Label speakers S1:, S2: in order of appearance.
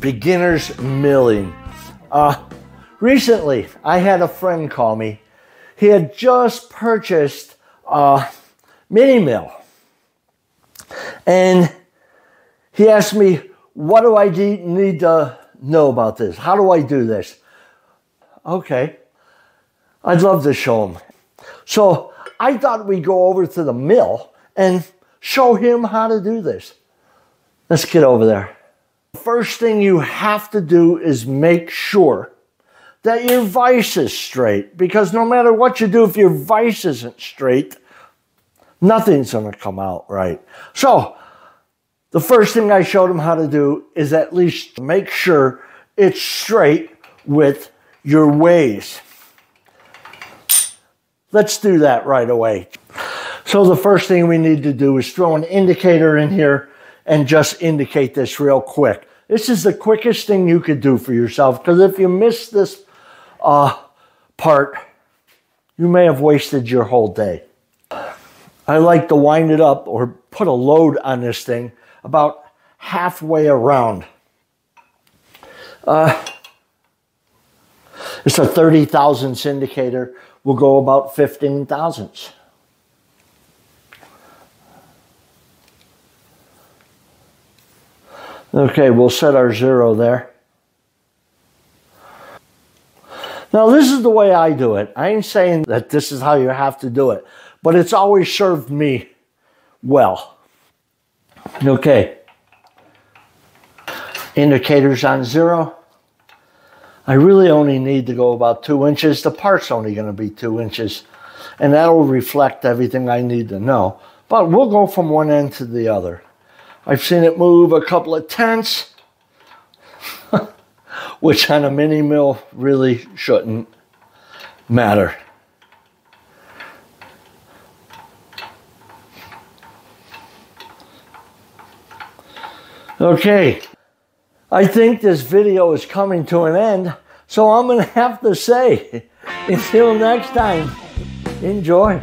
S1: beginner's milling. Uh, recently, I had a friend call me. He had just purchased a mini mill. And he asked me, what do I need to know about this? How do I do this? Okay, I'd love to show him. So I thought we'd go over to the mill and show him how to do this. Let's get over there. First thing you have to do is make sure that your vise is straight because no matter what you do, if your vise isn't straight, nothing's going to come out right. So, the first thing I showed him how to do is at least make sure it's straight with your ways. Let's do that right away. So the first thing we need to do is throw an indicator in here and just indicate this real quick. This is the quickest thing you could do for yourself because if you miss this uh, part, you may have wasted your whole day. I like to wind it up or put a load on this thing about halfway around. Uh, it's a 30 thousandths indicator. We'll go about 15 thousandths. Okay, we'll set our zero there. Now, this is the way I do it. I ain't saying that this is how you have to do it, but it's always served me well. Okay. Indicators on zero. I really only need to go about two inches. The part's only going to be two inches, and that'll reflect everything I need to know. But we'll go from one end to the other. I've seen it move a couple of tenths, which on a mini mill really shouldn't matter. Okay, I think this video is coming to an end, so I'm going to have to say, until next time, enjoy.